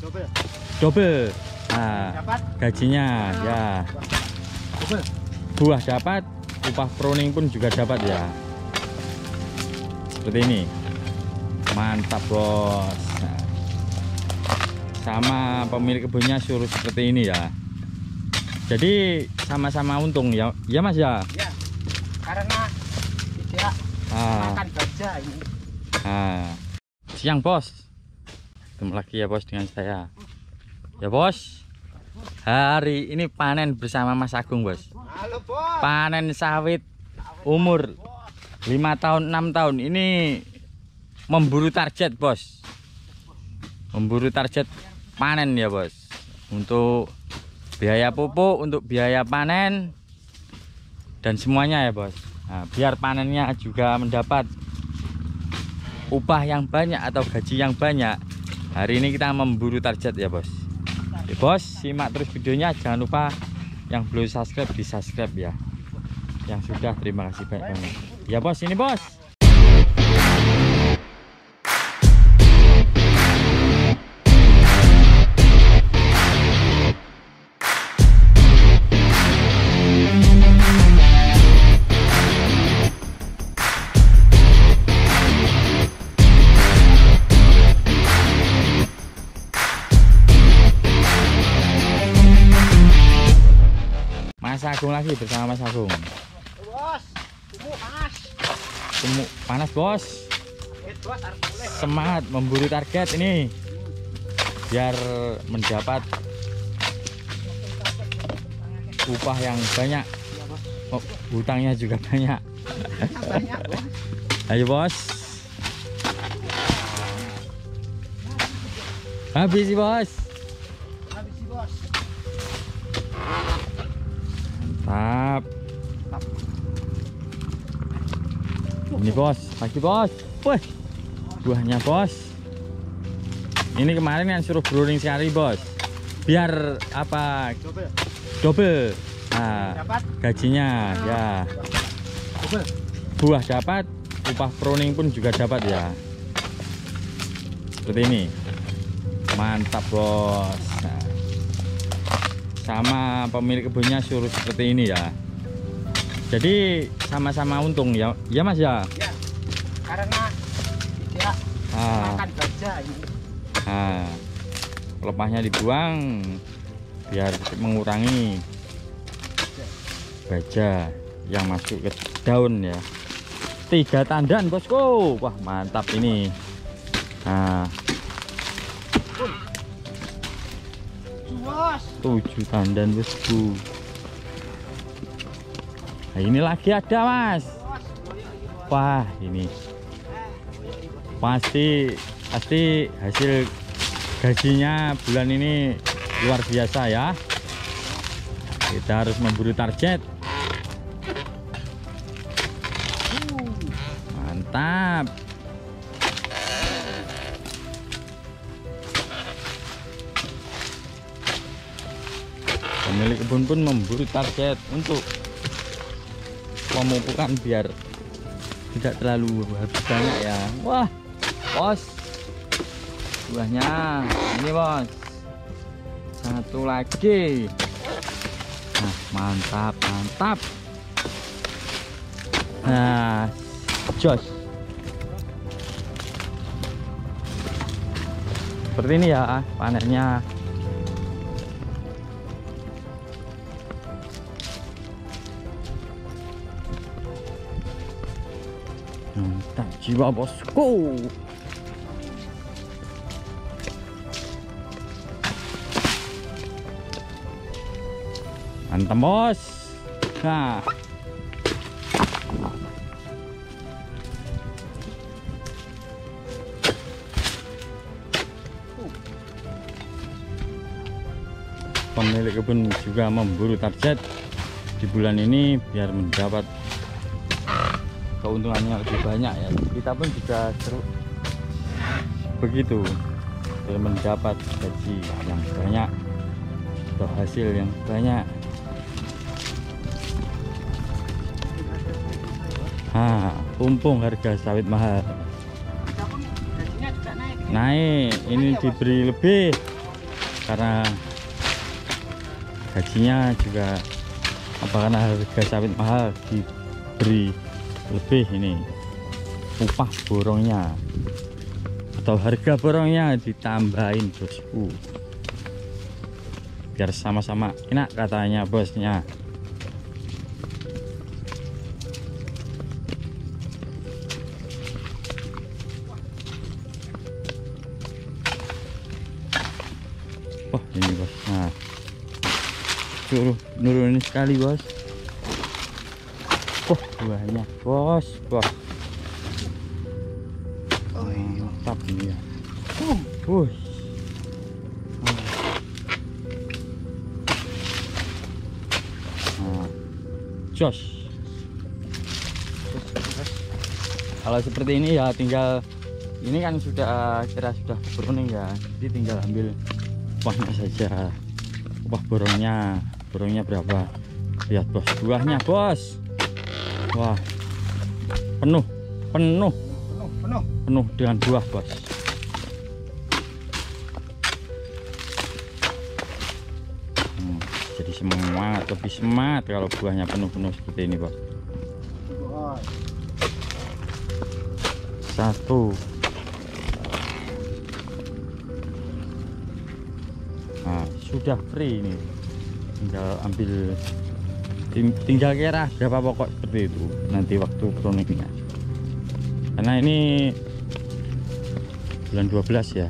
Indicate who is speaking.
Speaker 1: Double.
Speaker 2: double nah
Speaker 1: Dapat.
Speaker 2: gajinya ya
Speaker 1: Double.
Speaker 2: buah dapat upah pruning pun juga dapat ya seperti ini mantap bos Nah, sama pemilik kebunnya suruh seperti ini ya jadi sama-sama untung ya ya mas ya
Speaker 1: Ya. Karena tidak
Speaker 2: ah,
Speaker 1: makan baja ini.
Speaker 2: ah. siang bos ketemu lagi ya bos dengan saya. Ya bos. Hari ini panen bersama Mas Agung bos. Panen sawit umur 5 tahun 6 tahun. Ini memburu target bos. Memburu target panen ya bos. Untuk biaya pupuk untuk biaya panen dan semuanya ya bos. Nah, biar panennya juga mendapat upah yang banyak atau gaji yang banyak hari ini kita memburu target ya bos. Oke, bos simak terus videonya. Jangan lupa yang belum subscribe di subscribe ya. Yang sudah terima kasih banyak ya bos ini bos Agung lagi bersama Mas Agung
Speaker 1: Bos. Tunggu panas.
Speaker 2: Temu panas bos semangat memburu target ini biar mendapat upah yang banyak
Speaker 1: Ya, Bos.
Speaker 2: oh, hutangnya juga banyak
Speaker 1: Yang banyak, Bos.
Speaker 2: ayo bos habis bos ini bos. Lagi bos. Wih, buahnya bos. Ini kemarin yang suruh browning sekali bos. Biar apa?
Speaker 1: Double.
Speaker 2: double nah,
Speaker 1: Dapat.
Speaker 2: gajinya ya.
Speaker 1: Double.
Speaker 2: buah dapat upah pruning pun juga dapat ya. Seperti ini. Mantap bos. Nah, sama pemilik kebunnya suruh seperti ini ya jadi sama-sama untung ya. Ya mas ya?
Speaker 1: Ya. Karena tidak
Speaker 2: ah,
Speaker 1: makan baja ini.
Speaker 2: ah. lepahnya dibuang biar mengurangi baja yang masuk ke daun ya. Tiga tandan bosku. Wah mantap ini. Nah tujuh tandan bosku nah, ini lagi ada mas. Wah ini. Pasti pasti hasil gajinya bulan ini luar biasa ya. Kita harus memburu target. Mantap. Pemilik kebun pun memburu target untuk pemupukan biar tidak terlalu habis banyak ya. Wah bos. Buahnya. Ini bos. Satu lagi. Nah mantap mantap. Nah jos. Seperti ini ya panennya mantap jiwa bosku mantap bos nah pemilik kebun juga memburu target di bulan ini biar mendapat keuntungannya lebih banyak ya. Kita pun juga seru. Begitu. Biar mendapat gaji yang banyak. Atau hasil yang banyak. Ah tumpung harga sawit mahal.
Speaker 1: Naik.
Speaker 2: Ini diberi lebih. Karena gajinya juga apa karena harga sawit mahal diberi lebih ini upah borongnya. Atau harga borongnya ditambahin bosku. Biar sama-sama enak katanya bosnya. Wah ini bos. Nah. Suruh nurunin sekali bos Wah banyak bos bos mantap ini ya Wuh. Nah, jos. Kalau seperti ini ya tinggal ini kan sudah kira sudah beruning ya. Jadi tinggal ambil upahnya saja. Upah borongnya, borongnya berapa? Lihat bos, buahnya bos. Wah, penuh, penuh,
Speaker 1: Penuh, penuh.
Speaker 2: penuh dengan buah bos. Hmm, jadi semangat, lebih semangat kalau buahnya penuh-penuh seperti ini bos. Satu. Nah, sudah free ini. Tinggal ambil tinggal kira berapa pokok seperti itu nanti waktu proningnya. Karena ini bulan 12 ya.